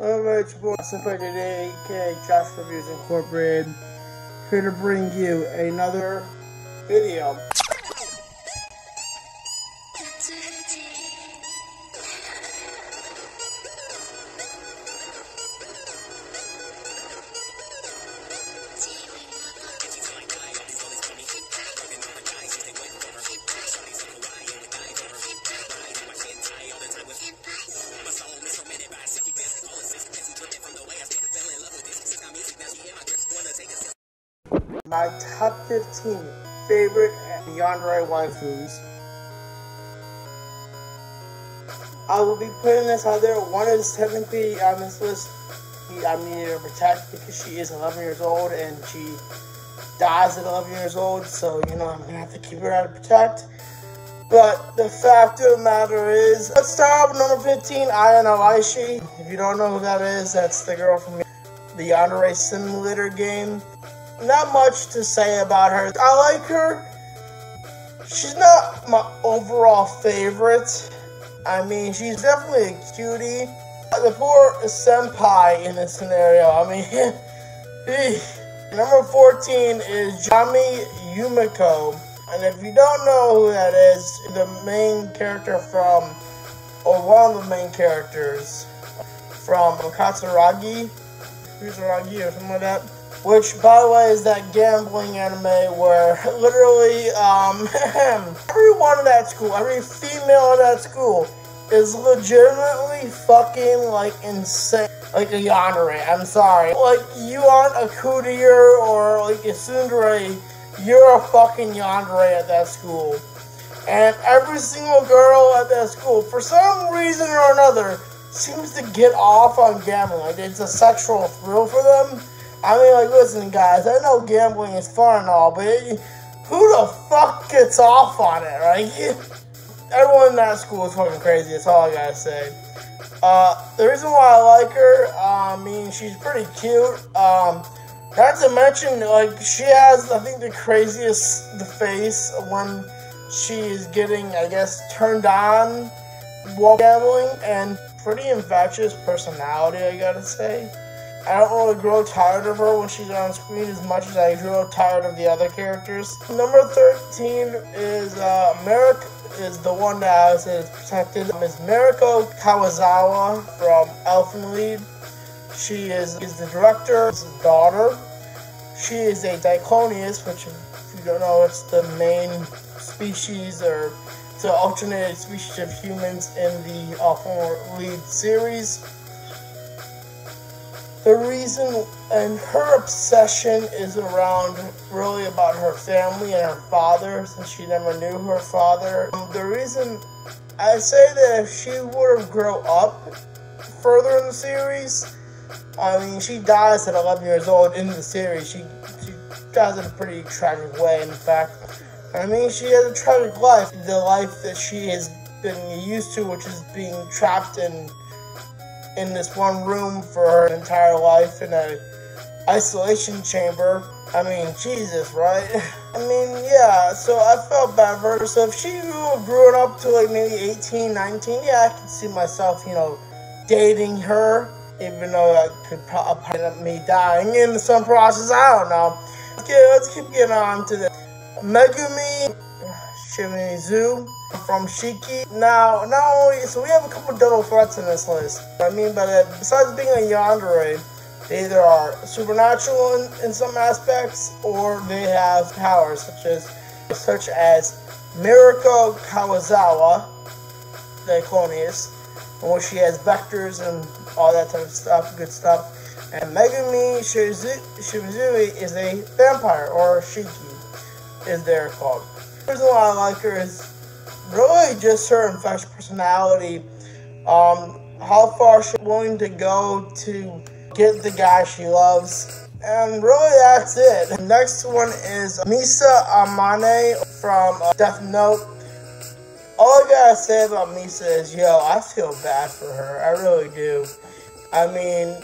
Alright, it's boy Senpai today, aka Josh Reviews Incorporated, here to bring you another video. My top 15 favorite yandere waifus. I will be putting this out there. One is technically on this list. I mean, to protect because she is 11 years old and she dies at 11 years old. So, you know, I'm to have to keep her out of protect. But the fact of the matter is, let's start with number 15, Aya Aishi. If you don't know who that is, that's the girl from the Yandere Simulator game. Not much to say about her. I like her. She's not my overall favorite. I mean, she's definitely a cutie. The poor senpai in this scenario. I mean, number 14 is Jami Yumiko. And if you don't know who that is, the main character from, or one of the main characters from Kakegurui, Kakegurui or something like that. Which, by the way, is that gambling anime where literally um, everyone in that school, every female in that school, is legitimately fucking like insane. Like a yandere, I'm sorry. Like, you aren't a kuudere or like a tsundere, you're a fucking yandere at that school. And every single girl at that school, for some reason or another, seems to get off on gambling. Like, it's a sexual thrill for them. I mean, like, listen, guys, I know gambling is fun and all, but it, who the fuck gets off on it, right? Everyone in that school is fucking crazy. That's all I gotta say. Uh, the reason why I like her, uh, I mean, she's pretty cute. Um, not to mention, like, she has, I think, the craziest the face when she is getting, I guess, turned on while gambling, and pretty infectious personality, I gotta say. I don't really grow tired of her when she's on screen as much as I grow tired of the other characters. Number 13 is uh, Mariko is the one that is protected. Is Mariko Kawazawa from Elfen Lied. She is, is the director's daughter. She is a Diclonius, which if you don't know, it's the main species or the alternate species of humans in the Elfen Lied series. The reason and her obsession is around really about her family and her father, since she never knew her father. Um, the reason I say that if she would have grown up further in the series, I mean, she dies at 11 years old in the series. She, she dies in a pretty tragic way, in fact. I mean, she has a tragic life. The life that she has been used to, which is being trapped in in this one room for her entire life in a isolation chamber. I mean, Jesus, right? I mean, yeah, so I felt bad for her. So if she grew up to like maybe 18, 19, yeah, I could see myself, you know, dating her, even though that could probably end up me dying in some process. I don't know. Let's, let's keep getting on to the Megumi Shimizu from Shiki. Now, not only, so we have a couple double threats in this list. I mean by that, uh, besides being a yandere, they either are supernatural in, in some aspects, or they have powers such as such as Mariko Kawazawa, the Clonius, in which she has vectors and all that type of stuff, good stuff. And Megumi Shimizu is a vampire, or Shiki, is they're called. The reason why I like her is really just her infectious personality. Um, how far she's willing to go to get the guy she loves. And really, that's it. Next one is Misa Amane from uh, Death Note. All I gotta say about Misa is, yo, I feel bad for her. I really do. I mean,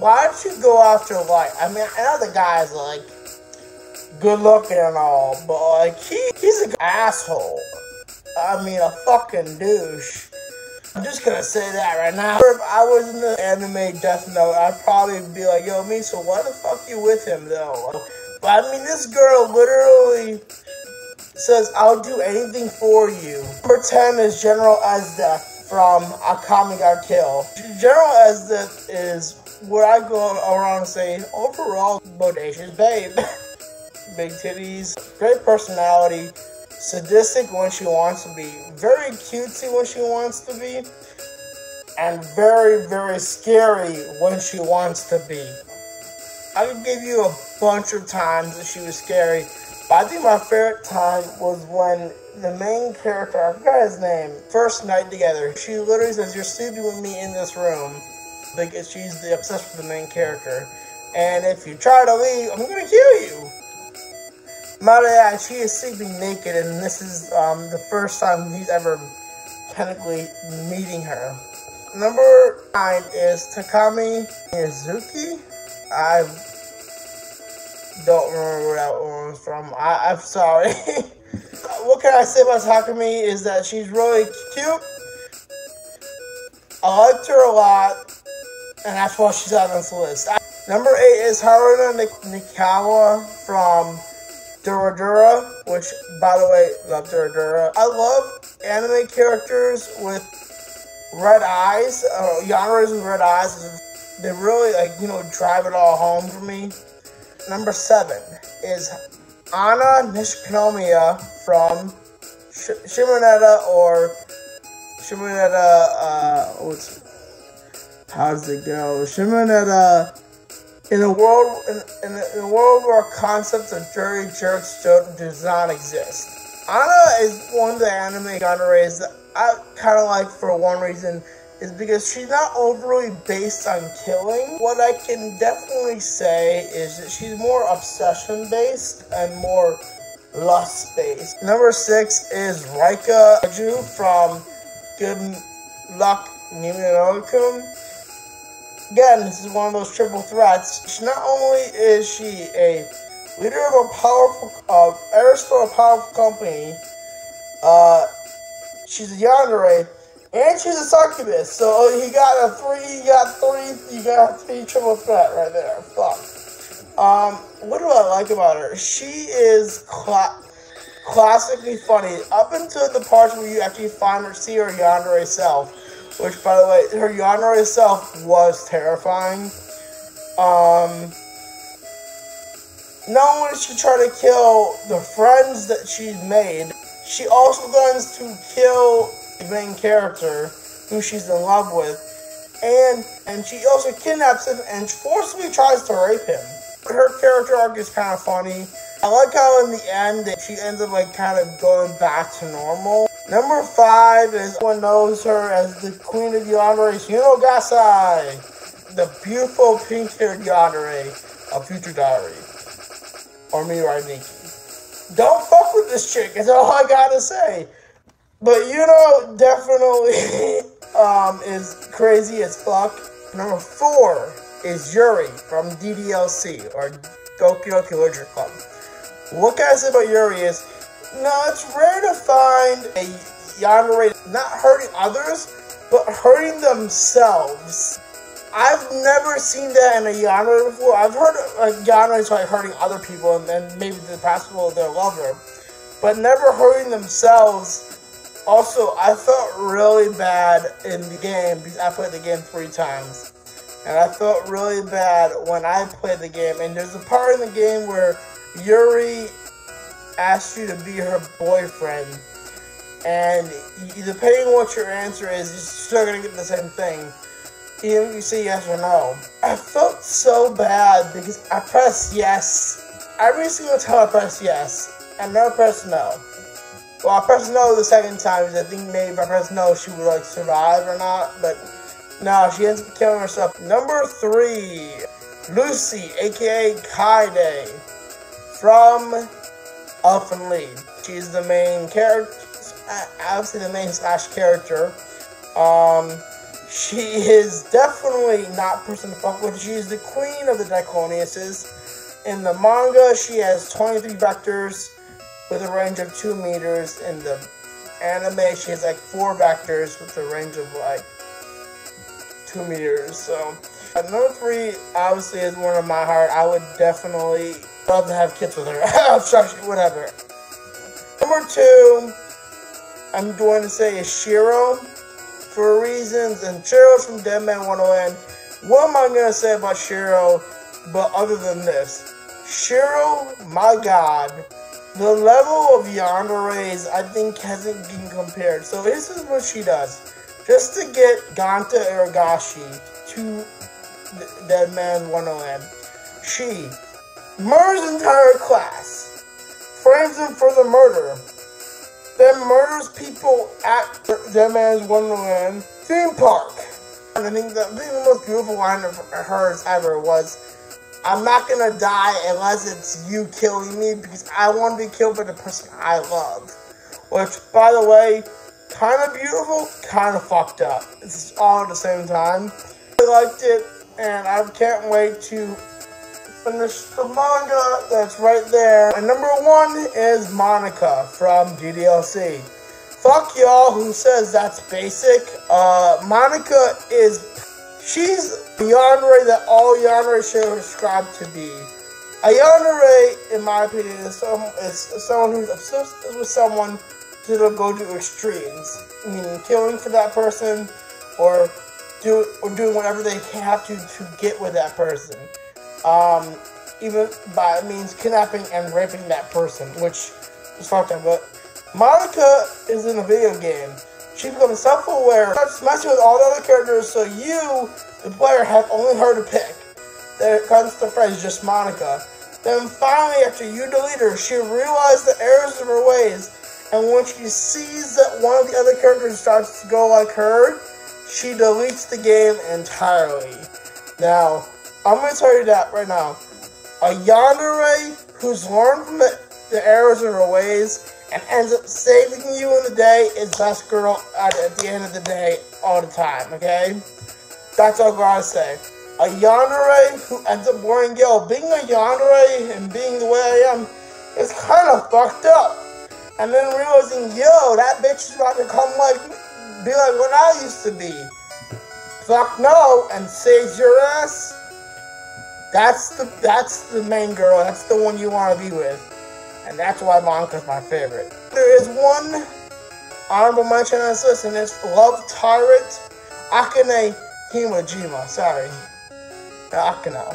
why don't you go after light? I mean, I know the guy's like good looking and all, but like he, he's an asshole. I mean, a fucking douche. I'm just gonna say that right now. If I was in the anime Death Note, I'd probably be like, yo, me, so why the fuck you with him though? But I mean, this girl literally says, I'll do anything for you. Number 10 is General Esdeath from Akame ga Kill. General Esdeath is what I go around saying, overall, bodacious babe. Big titties, great personality, sadistic when she wants to be, very cutesy when she wants to be, and very, very scary when she wants to be. I could give you a bunch of times that she was scary, but I think my favorite time was when the main character, I forgot his name, first night together, she literally says, You're sleeping with me in this room. Because she's the obsessed with the main character. And if you try to leave, I'm gonna kill you. Maria, she is sleeping naked, and this is um, the first time he's ever technically meeting her. Number nine is Takami Mizuki. I don't remember where that one was from. I, I'm sorry. what can I say about Takami is that she's really cute. I liked her a lot, and that's why she's on this list. Number eight is Haruna Niekawa from Durarara, which, by the way, love Durarara. I love anime characters with red eyes, uh, genres with red eyes. They really, like, you know, drive it all home for me. Number seven is Anna Nishinomiya from Sh- Shimoneta or Shimoneta, uh, what's, how does it go? Shimoneta in a world in, in, a, in a world where concepts of dirty jerks don't, does not exist. Anna is one of the anime genres that I kind of like for one reason is because she's not overly based on killing. What I can definitely say is that she's more obsession based and more lust based. Number six is Rika Aju from Good Luck Niminokum. Again, this is one of those triple threats. She, not only is she a leader of a powerful, uh, heiress a powerful company, uh, she's a yandere, and she's a succubus. So you got a three, you got three, you got three triple threat right there. Fuck. Um, what do I like about her? She is cla- classically funny up until the parts where you actually find her, see her yandere self which, by the way, her yandere itself was terrifying. Um, not only did she try to kill the friends that she's made, she also plans to kill the main character, who she's in love with, and and she also kidnaps him and forcibly tries to rape him. Her character arc is kind of funny. I like how in the end she ends up like kind of going back to normal. Number five is everyone knows her as the Queen of Yandere, Yuno Gasai, the beautiful pink-haired Yandere of Future Diary, or Mirai Nikki. Don't fuck with this chick. Is all I gotta say. But you know, definitely um, is crazy as fuck. Number four is Yuri from DDLC or Doki Literature Club. What say about Yuri is no, it's rare to find a yandere not hurting others, but hurting themselves. I've never seen that in a yandere before. I've heard like yanderes like hurting other people and then maybe the possible of their lover, but never hurting themselves. Also, I felt really bad in the game because I played the game three times. And I felt really bad when I played the game. And there's a part in the game where Yuri asks you to be her boyfriend, and depending on what your answer is, you're still gonna get the same thing. Even if you say yes or no. I felt so bad because I pressed yes. Every single time I pressed yes, and never pressed no. Well, I pressed no the second time because I think maybe if I pressed no, she would like survive or not, but no, she ends up killing herself. Number three, Lucy, aka Kaede, from Elfen Lied. She's the main character, obviously the main slash character. Um, she is definitely not person to fuck with. She's the queen of the Dicloniuses. In the manga, she has 23 vectors with a range of 2 meters. In the anime, she has like four vectors with a range of like two meters. So, number three obviously is one of my heart. I would definitely love to have kids with her. Whatever. Number two, I'm going to say is Shiro for reasons, and Shiro's from Deadman Wonderland. What am I going to say about Shiro, but other than this? Shiro, my god, the level of Yandere's, I think, hasn't been compared. So this is what she does. Just to get Ganta Igarashi to Deadman Wonderland, she murders entire class, frames him for the murder, then murders people at Dead Man's Wonderland theme park. And I think the, I think the most beautiful line of hers ever was, I'm not gonna die unless it's you killing me because I want to be killed by the person I love. Which, by the way, kind of beautiful, kind of fucked up. It's all at the same time. I liked it, and I can't wait to finish the manga that's right there. And number one is Monica from DDLC. Fuck y'all who says that's basic. Uh, Monika is She's a yandere that all yandere should ascribe to be. A yandere, in my opinion, is, some, is someone who's obsessed with someone to go to extremes, meaning killing for that person or do or doing whatever they have to to get with that person. Um, even by means kidnapping and raping that person, which is fucked up. But Monica is in a video game. She becomes self-aware, starts messing with all the other characters, so you, the player, have only her to pick. Then it comes to phrase just Monica. Then finally, after you delete her, she realizes the errors of her ways, and when she sees that one of the other characters starts to go like her, she deletes the game entirely. Now, I'm going to tell you that right now. A yandere who's learned from the, the errors of her ways and ends up saving you in the day is best girl at, at the end of the day all the time, okay? That's all I say. A yandere who ends up wearing yellow. Being a yandere and being the way I am is kind of fucked up. And then realizing, yo, that bitch is about to come like, be like what I used to be. Fuck no, and saves your ass. That's the that's the main girl. That's the one you want to be with and that's why Monica's my favorite. There is one honorable mention on this list, and it's Love Tyrant Akane Himajima. Sorry. Akano.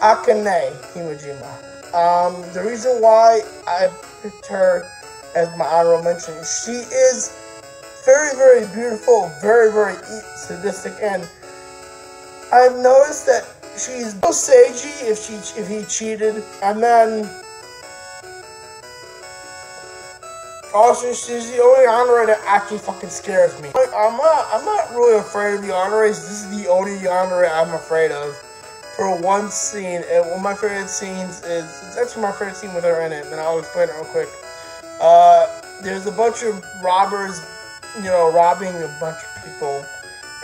Akane Himajima. Um, the reason why I picked her as my honorable mention, she is very, very beautiful, very, very sadistic, and I've noticed that she's no Seiji if she if he cheated, and then Also, she's the only yandere that actually fucking scares me. Like, I'm not, I'm not really afraid of the yaneres. This is the only yandere I'm afraid of. For one scene, and one of my favorite scenes is, it's actually my favorite scene with her in it, and I'll explain it real quick. Uh, there's a bunch of robbers, you know, robbing a bunch of people,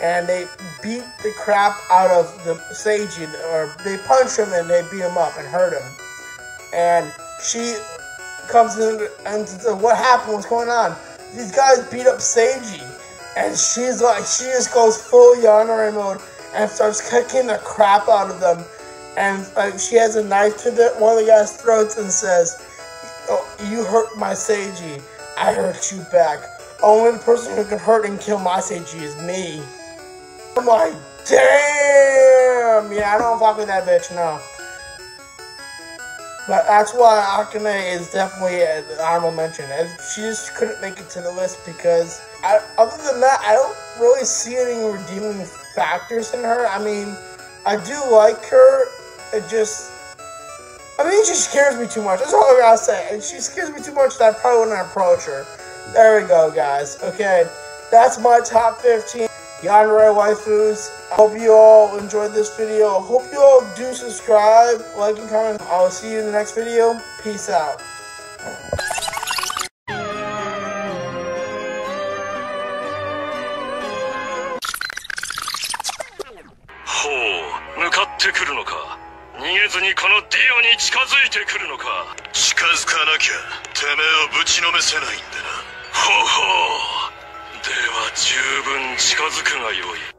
and they beat the crap out of the Seiji, or they punch him and they beat him up and hurt him. And she comes in and says, what happened, what's going on. These guys beat up Seiji, and she's like, she just goes full yandere mode and starts kicking the crap out of them. And like, she has a knife to the, one of the guys' throats and says, oh, "You hurt my Seiji, I hurt you back. Only the person who can hurt and kill my Seiji is me." I'm like, damn, yeah, I don't fuck with that bitch, no. But that's why Akane is definitely an honorable mention. She just couldn't make it to the list because, I, other than that, I don't really see any redeeming factors in her. I mean, I do like her. It just, I mean, she scares me too much. That's all I gotta say. And she scares me too much that I probably wouldn't approach her. There we go, guys. Okay, that's my top 15 yandere waifus. I hope you all enjoyed this video. I hope you all do subscribe, like, and comment. I will see you in the next video. Peace out. 向かってくるのか逃げずにこのディオに近づいてくるのか近づかなきゃてめえをぶちのめせないんでなほ ほ ほう。では十分近づくがよい。